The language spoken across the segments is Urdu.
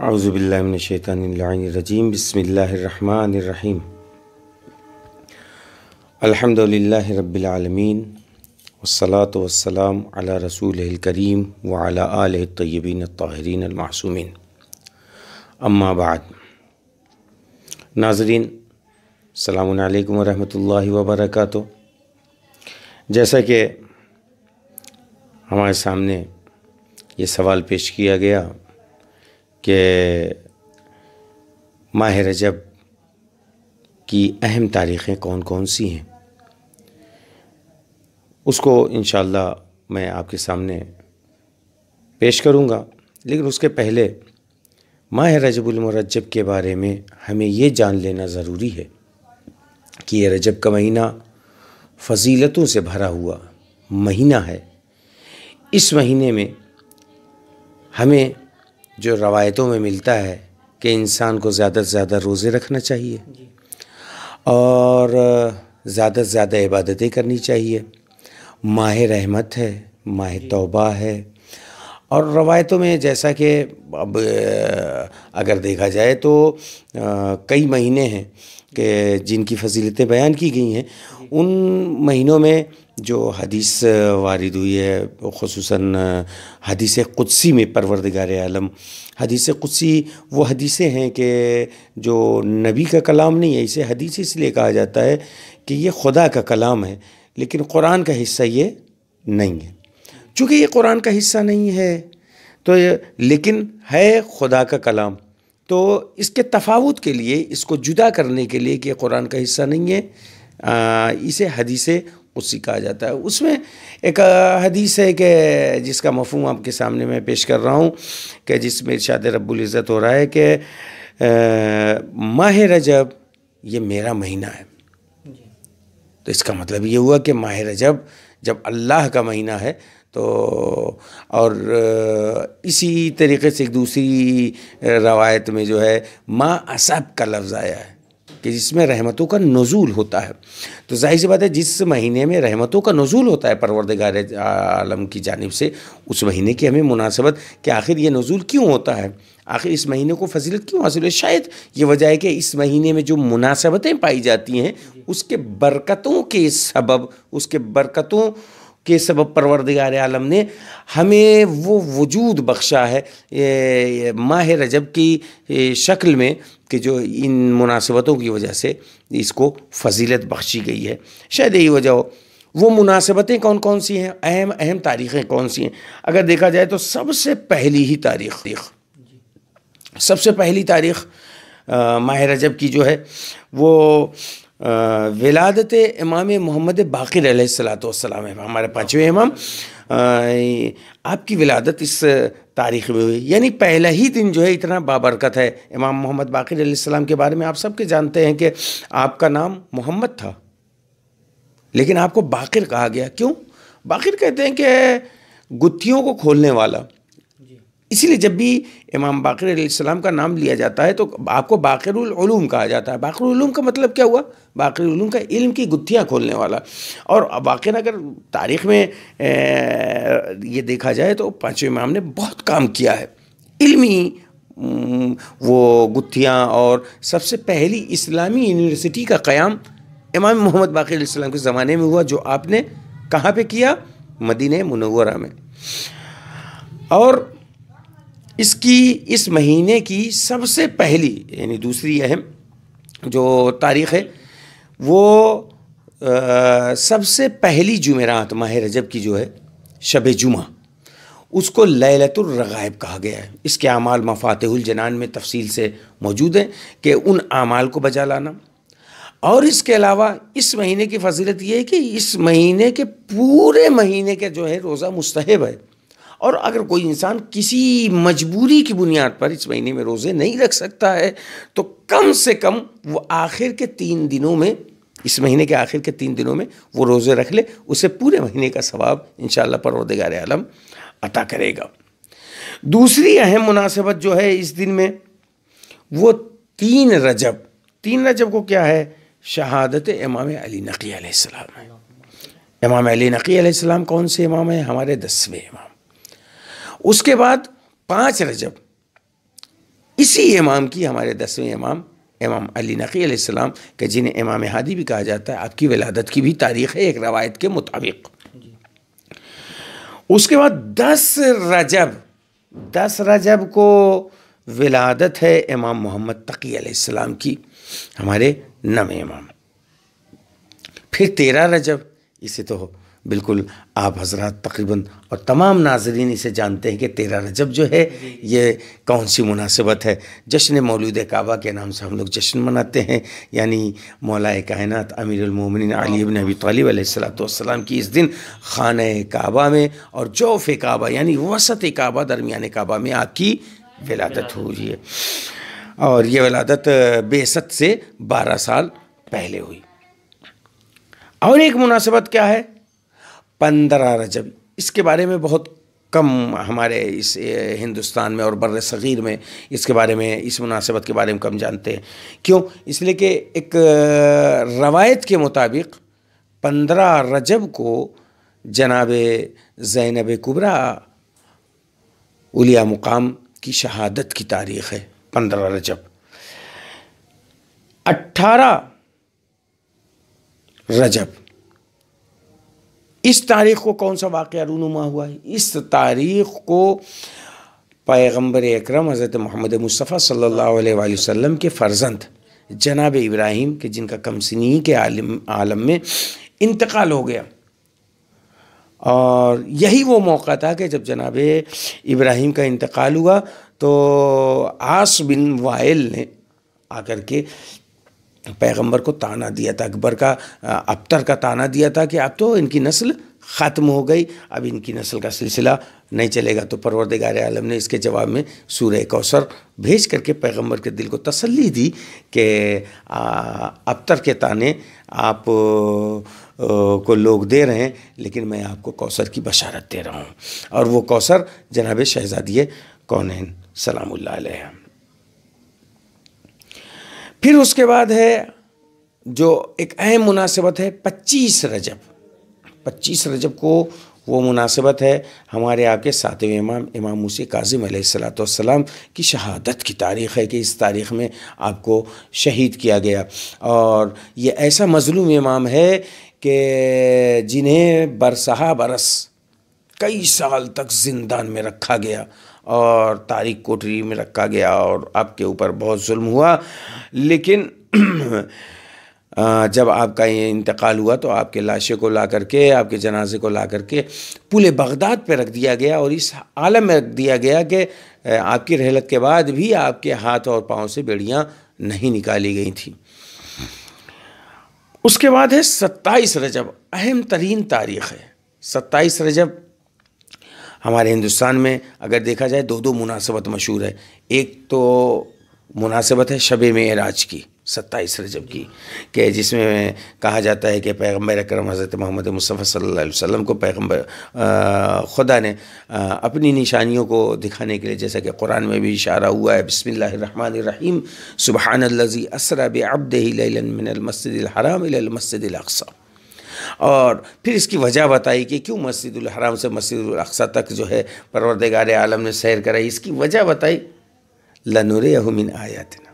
اعوذ باللہ من الشیطان اللعین الرجیم، بسم اللہ الرحمن الرحیم۔ الحمد للہ رب العالمین، والصلاة والسلام علی رسول الکریم وعلی آلہ الطیبین الطاہرین المعصومین۔ اما بعد۔ ناظرین، السلام علیکم ورحمۃ اللہ وبرکاتہ۔ جیسا کہ ہمارے سامنے یہ سوال پیش کیا گیا کہ ماہ رجب کی اہم تاریخیں کون کون سی ہیں؟ اس کو انشاءاللہ میں آپ کے سامنے پیش کروں گا، لیکن اس کے پہلے ماہ رجب المرجب کے بارے میں ہمیں یہ جان لینا ضروری ہے کہ یہ رجب کا مہینہ فضیلتوں سے بھرا ہوا مہینہ ہے۔ اس مہینے میں ہمیں جو روایتوں میں ملتا ہے کہ انسان کو زیادہ سے زیادہ روزے رکھنا چاہیے اور زیادہ سے زیادہ عبادتیں کرنی چاہیے۔ ماہ رحمت ہے ماہ توبہ ہے۔ اور روایتوں میں جیسا کہ اب اگر دیکھا جائے تو کئی مہینے ہیں کہ جن کی فضیلتیں بیان کی گئی ہیں۔ ان مہینوں میں جو حدیث وارد ہوئی ہے، خصوصاً حدیث قدسی میں پروردگار عالم۔ حدیث قدسی وہ حدیثیں ہیں کہ جو نبی کا کلام نہیں ہے، اسے حدیث اس لیے کہا جاتا ہے کہ یہ خدا کا کلام ہے، لیکن قرآن کا حصہ یہ نہیں ہے۔ چونکہ یہ قرآن کا حصہ نہیں ہے، تو لیکن ہے خدا کا کلام۔ تو اس کے تفاوت کے لیے، اس کو جدا کرنے کے لیے کہ قرآن کا حصہ نہیں ہے اسے حدیث قدسی کہا جاتا ہے۔ اس میں ایک حدیث ہے کہ جس کا مفہوم آپ کے سامنے میں پیش کر رہا ہوں کہ جس میں ارشاد رب العزت ہو رہا ہے کہ ماہ رجب یہ میرا مہینہ ہے۔ تو اس کا مطلب یہ ہوا کہ ماہ رجب جب اللہ کا مہینہ ہے تو اور اسی طریقے سے ایک دوسری روایت میں جو ہے ماں اصب کا لفظ آیا ہے۔ کہ جس میں رحمتوں کا نزول ہوتا ہے۔ تو ظاہر سی بات ہے، جس مہینے میں رحمتوں کا نزول ہوتا ہے پروردگار عالم کی جانب سے، اس مہینے کی ہمیں مناسبت کہ آخر یہ نزول کیوں ہوتا ہے؟ آخر اس مہینے کو فضیلت کیوں حاصل ہے شاید یہ وجہ ہے کہ اس مہینے میں جو مناسبتیں پائی جاتی ہیں، اس کے برکتوں کے سبب، اس کے برکتوں کے سبب پروردگار عالم نے ہمیں وہ وجود بخشا ہے ماہ رجب کی شکل میں کہ جو ان مناسبتوں کی وجہ سے اس کو فضیلت بخشی گئی ہے۔ شاید یہی وجہ ہو۔ وہ مناسبتیں کون کون سی ہیں؟ اہم اہم تاریخیں کون سی ہیں؟ اگر دیکھا جائے تو سب سے پہلی ہی تاریخ۔ سب سے پہلی تاریخ ماہ رجب کی جو ہے، وہ ولادت امام محمد باقر علیہ السلاۃ والسلام ہمارے پانچویں امام۔ آپ کی ولادت اس تاریخ میں ہوئی۔ یعنی پہلا ہی دن جو ہے اتنا بابرکت ہے امام محمد باقر علیہ السلام کے بارے میں۔ آپ سب کے جانتے ہیں کہ آپ کا نام محمد تھا۔ لیکن آپ کو باقر کہا گیا۔ کیوں؟ باقر کہتے ہیں کہ گتھیوں کو کھولنے والا۔ اسی لیے جب بھی امام باقر علیہ السلام کا نام لیا جاتا ہے تو آپ کو باقر العلوم کہا جاتا ہے۔ باقر العلوم کا مطلب کیا ہوا؟ باقر العلوم کا علم کی گتھیاں کھولنے والا۔ اور باقر اگر تاریخ میں یہ دیکھا جائے تو پانچویں امام نے بہت کام کیا ہے۔ علمی وہ گتھیاں اور سب سے پہلی اسلامی یونیورسٹی کا قیام امام محمد باقر علیہ السلام کے زمانے میں ہوا، جو آپ نے کہاں پہ کیا؟ مدینہ منورہ میں۔ اور اس کی اس مہینے کی سب سے پہلی یعنی دوسری اہم جو تاریخ ہے، وہ سب سے پہلی جمعرات ماہ رجب کی جو ہے، شب جمعہ، اس کو لیلت الرغائب کہا گیا ہے۔ اس کے اعمال مفاتح الجنان میں تفصیل سے موجود ہیں کہ ان اعمال کو بجا لانا۔ اور اس کے علاوہ، اس مہینے کی فضیلت یہ ہے کہ اس مہینے کے پورے مہینے کے جو ہے، روزہ مستحب ہے۔ اور اگر کوئی انسان کسی مجبوری کی بنیاد پر اس مہینے میں روزے نہیں رکھ سکتا ہے، تو کم سے کم وہ آخر کے تین دنوں میں، اس مہینے کے آخر کے تین دنوں میں وہ روزے رکھ لے، اسے پورے مہینے کا ثواب انشاءاللہ پروردگار عالم عطا کرے گا۔ دوسری اہم مناسبت جو ہے اس دن میں، وہ تین رجب۔ تین رجب کو کیا ہے؟ شہادت امام علی نقی علیہ السلام۔ ہے امام علی نقی علیہ السلام کون سے امام ہیں؟ ہمارے دسویں امام۔ اس کے بعد پانچ رجب۔ اسی امام کی ہمارے دسویں امام امام علی نقی علیہ السلام کہ جنہیں امام ہادی بھی کہا جاتا ہے آپ کی ولادت کی بھی تاریخ ہے ایک روایت کے مطابق۔ اس کے بعد دس رجب دس رجب کو ولادت ہے امام محمد تقی علیہ السلام کی ہمارے نم امام۔ پھر تیرہ رجب اسے تو بالکل آپ حضرات تقریباً اور تمام ناظرین اسے جانتے ہیں کہ تیرہ رجب جو ہے یہ کون سی مناسبت ہے؟ جشن مولود کعبہ کے نام سے ہم لوگ جشن مناتے ہیں یعنی مولا کائنات امیر المومنین علی ابن ابی طالب علیہ السلۃ والسلام کی اس دن خانہ کعبہ میں اور جوف کعبہ یعنی وسط کعبہ درمیان کعبہ میں آپ کی ولادت ہوئی ہے۔ اور یہ ولادت بیست سے بارہ سال پہلے ہوئی۔ اور ایک مناسبت کیا ہے؟ پندرہ رجب۔ اس کے بارے میں بہت کم ہمارے اس ہندوستان میں اور بر صغیر میں اس کے بارے میں، اس مناسبت کے بارے میں کم جانتے ہیں۔ کیوں؟ اس لیے کہ ایک روایت کے مطابق پندرہ رجب کو جناب زینب کبرا اولیاء مقام کی شہادت کی تاریخ ہے، پندرہ رجب۔ اٹھارہ رجب۔ اس تاریخ کو کون سا واقعہ رونما ہوا ہے؟ اس تاریخ کو پیغمبر اکرم حضرت محمد مصطفیٰ صلی اللہ علیہ وآلہ وسلم کے فرزند جناب ابراہیم کے، جن کا کمسنی کے عالم عالم میں انتقال ہو گیا۔ اور یہی وہ موقع تھا کہ جب جناب ابراہیم کا انتقال ہوا تو آس بن وائل نے آ کر کے پیغمبر کو تانا دیا تھا، اکبر کا ابتر کا تانا دیا تھا کہ اب تو ان کی نسل ختم ہو گئی، اب ان کی نسل کا سلسلہ نہیں چلے گا۔ تو پروردگار عالم نے اس کے جواب میں سورہ کوثر بھیج کر کے پیغمبر کے دل کو تسلی دی کہ ابتر کے تانے آپ کو لوگ دے رہے ہیں، لیکن میں آپ کو کوثر کی بشارت دے رہا ہوں۔ اور وہ کوثر جناب شہزادی کونین، سلام اللہ علیہ۔ پھر اس کے بعد ہے جو ایک اہم مناسبت ہے پچیس رجب۔ پچیس رجب کو وہ مناسبت ہے ہمارے آپ کے ساتویں امام امام موسی کاظم علیہ السلاۃ والسلام کی شہادت کی تاریخ ہے کہ اس تاریخ میں آپ کو شہید کیا گیا۔ اور یہ ایسا مظلوم امام ہے کہ جنہیں برسہا برس کئی سال تک زندان میں رکھا گیا۔ اور تاریخ کوٹری میں رکھا گیا اور آپ کے اوپر بہت ظلم ہوا۔ لیکن جب آپ کا یہ انتقال ہوا تو آپ کے لاشے کو لا کر کے، آپ کے جنازے کو لا کر کے پورے بغداد پہ رکھ دیا گیا اور اس عالم میں رکھ دیا گیا کہ آپ کی رحلت کے بعد بھی آپ کے ہاتھ اور پاؤں سے بیڑیاں نہیں نکالی گئی تھیں۔ اس کے بعد ہے ستائیس رجب، اہم ترین تاریخ ہے۔ ستائیس رجب ہمارے ہندوستان میں اگر دیکھا جائے دو دو مناسبت مشہور ہے۔ ایک تو مناسبت ہے شب معراج کی، ستائیس رجب کی، کہ جس میں کہا جاتا ہے کہ پیغمبر اکرم حضرت محمد مصطفیٰ صلی اللہ علیہ وسلم کو پیغمبر خدا نے اپنی نشانیوں کو دکھانے کے لیے، جیسا کہ قرآن میں بھی اشارہ ہوا ہے، بسم اللہ الرحمن الرحیم، سبحان اللذی اسرا بعبدہ لیلا من المسجد الحرام الى المسجد الاقصى اور پھر اس کی وجہ بتائی کہ کیوں مسجد الحرام سے مسجد الاقصى تک جو ہے پروردگار عالم نے سیر کرائی؟ اس کی وجہ بتائی لَنُرِيَهُ مِنْ آیاتنا،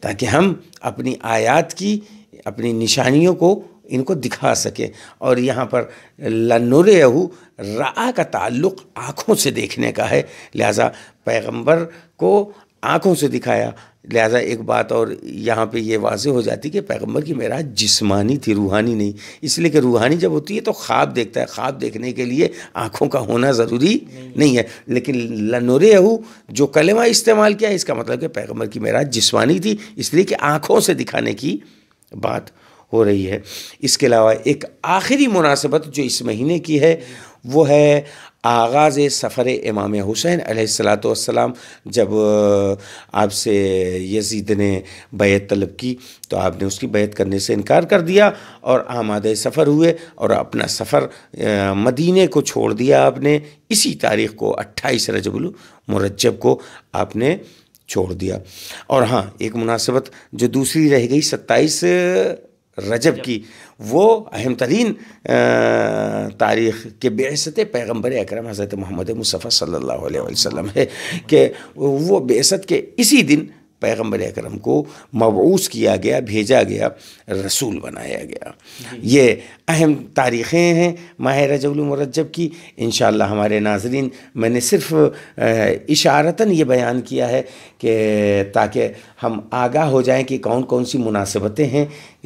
تاکہ ہم اپنی آیات کی، اپنی نشانیوں کو ان کو دکھا سکیں۔ اور یہاں پر لَنُرِيَهُ رَعَا کا تعلق آنکھوں سے دیکھنے کا ہے، لہٰذا پیغمبر کو آنکھوں سے دکھایا۔ لہٰذا ایک بات اور یہاں پہ یہ واضح ہو جاتی کہ پیغمبر کی معراج جسمانی تھی، روحانی نہیں۔ اس لیے کہ روحانی جب ہوتی ہے تو خواب دیکھتا ہے۔ خواب دیکھنے کے لیے آنکھوں کا ہونا ضروری نہیں ہے۔ لیکن لنور جو کلمہ استعمال کیا ہے اس کا مطلب کہ پیغمبر کی معراج جسمانی تھی، اس لیے کہ آنکھوں سے دکھانے کی بات ہو رہی ہے۔ اس کے علاوہ ایک آخری مناسبت جو اس مہینے کی ہے، وہ ہے آغاز سفر امام حسین علیہ السلاۃ والسلام جب آپ سے یزید نے بیعت طلب کی تو آپ نے اس کی بیعت کرنے سے انکار کر دیا اور آماد سفر ہوئے اور اپنا سفر مدینے کو چھوڑ دیا آپ نے۔ اسی تاریخ کو اٹھائیس رجب المرجب کو آپ نے چھوڑ دیا۔ اور ہاں ایک مناسبت جو دوسری رہ گئی، ستائیس رجب کی۔ وہ اہم ترین تاریخ کے بعثت پیغمبر اکرم حضرت محمد مصطفیٰ صلی اللہ علیہ وسلم ہے کہ وہ بعثت کے اسی دن پیغمبر اکرم کو مبعوث کیا گیا، بھیجا گیا، رسول بنایا گیا۔ یہ اہم تاریخیں ہیں ماہ رجب المرجب کی۔ انشاءاللہ ہمارے ناظرین، میں نے صرف اشارتاً یہ بیان کیا ہے کہ تاکہ ہم آگاہ ہو جائیں کہ کون کون سی مناسبتیں ہیں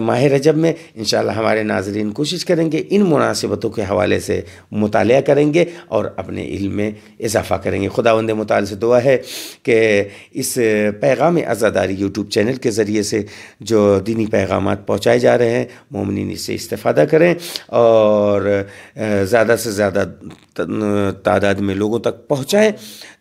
ماہ رجب میں۔ انشاءاللہ ہمارے ناظرین کوشش کریں گے ان مناسبتوں کے حوالے سے مطالعہ کریں گے اور اپنے علم میں اضافہ کریں گے۔ خدا وند مطالعہ سے دعا ہے کہ اس پیغام عزاداری یوٹیوب چینل کے ذریعے سے جو دینی پیغامات پہنچائے جا رہے ہیں، مومنین اس سے استفادہ کریں اور زیادہ سے زیادہ تعداد میں لوگوں تک پہنچائیں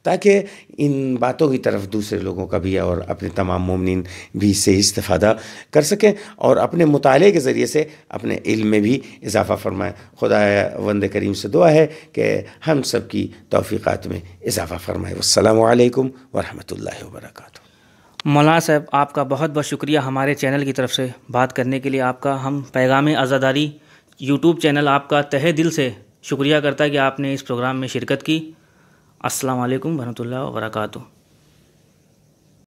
تاکہ ان باتوں کی طرف دوسرے لوگوں کا بھی اور اپنے تمام مومنین بھی اس سے استفادہ کر سکیں اور اپنے مطالعے کے ذریعے سے اپنے علم میں بھی اضافہ فرمائیں۔ خدا وند کریم سے دعا ہے کہ ہم سب کی توفیقات میں اضافہ فرمائے۔ السلام علیکم ورحمۃ اللہ وبرکاتہ۔ مولانا صاحب، آپ کا بہت بہت شکریہ ہمارے چینل کی طرف سے بات کرنے کے لیے۔ آپ کا ہم پیغام عزاداری یوٹیوب چینل آپ کا تہہ دل سے شکریہ کرتا ہے کہ آپ نے اس پروگرام میں شرکت کی۔ السلام علیکم ورحمۃ اللہ وبرکاتہ۔